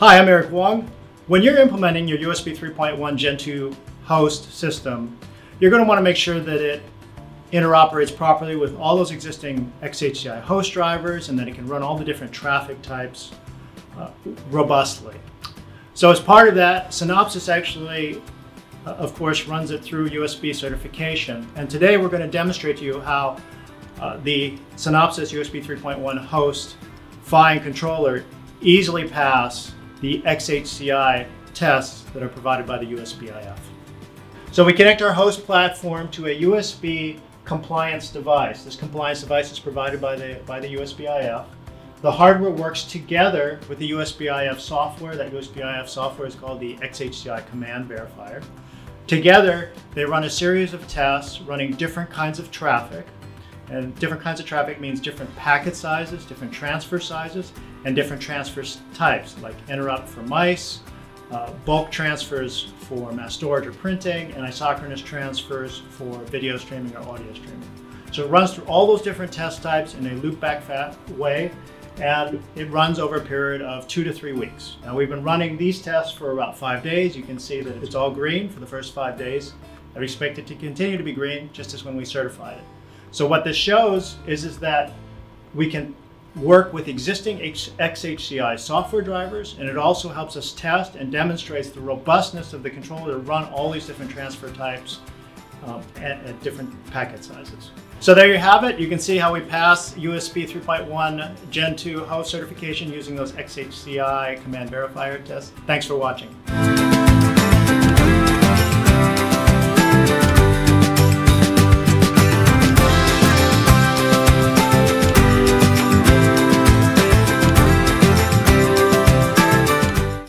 Hi, I'm Eric Huang. When you're implementing your USB 3.1 Gen 2 host system, you're going to want to make sure that it interoperates properly with all those existing XHCI host drivers and that it can run all the different traffic types uh, robustly. So as part of that, Synopsys actually, uh, of course, runs it through USB certification. And today we're going to demonstrate to you how uh, the Synopsys USB 3.1 host and controller easily pass the XHCI tests that are provided by the USBIF. So we connect our host platform to a USB compliance device. This compliance device is provided by the, by the USBIF. The hardware works together with the USBIF software. That USBIF software is called the XHCI Command Verifier. Together, they run a series of tests running different kinds of traffic. And different kinds of traffic means different packet sizes, different transfer sizes, and different transfer types, like interrupt for mice, uh, bulk transfers for mass storage or printing, and isochronous transfers for video streaming or audio streaming. So it runs through all those different test types in a loopback way, and it runs over a period of two to three weeks. Now we've been running these tests for about five days. You can see that it's all green for the first five days. I expect it to continue to be green just as when we certified it. So what this shows is, is that we can work with existing XHCI software drivers, and it also helps us test and demonstrates the robustness of the controller to run all these different transfer types um, at, at, different packet sizes. So there you have it. You can see how we pass USB 3.1 Gen 2 host certification using those XHCI command verifier tests. Thanks for watching.